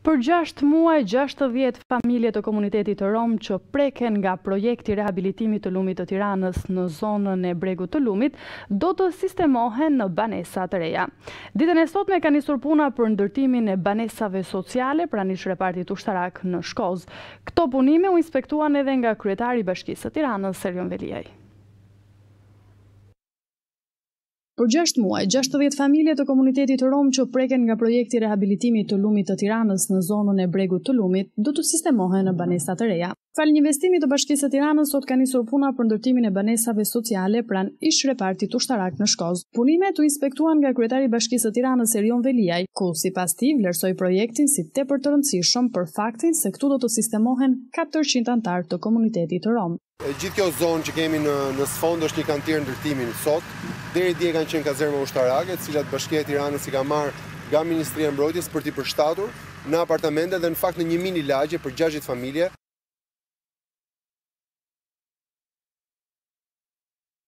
Për gjashtë muaj, gjashtëdhjetë familje të komunitetit rom që preken nga projekti i rehabilitimit të lumit të Tiranës në zonën e bregut të lumit, do të sistemohen në banesa të reja. Ditën e sotme ka nisur puna për ndërtimin e banesave sociale pranë ish-repartit ushtarak në Shkozë. Këto punime u inspektuan edhe nga kryetari i Bashkisë së Tiranës, Erion Veliaj. Për 6 muaj, 60 familje të komunitetit rom që preken nga projekti i rehabilitimit të lumit të Tiranës në zonën e bregut të lumit, do të sistemohen në banesa të reja. Falë një investimi të bashkisë së Tiranës, sot ka nisur puna për ndërtimin e banesave sociale pranë ish-repartit ushtarak në Shkozë. Punimet u inspektuan nga kryetari i bashkisë së Tiranës Erion Veliaj, ku sipas tij vlerësoi projektin si tepër të rëndësishëm për faktin se këtu do të sistemohen 400 anëtarë të komunitetit rom. Gjithë kjo zonë që kemi në në sfond është një kantier ndërtimi sot. Deri dje kanë qenë kazerma ushtarake, të cilat Bashkia e Tiranës i ka marrë nga Ministria e Mbrojtjes për t'i përshtatur në apartamente dhe në fakt në një minilagje për gjashtëdhjetë familje.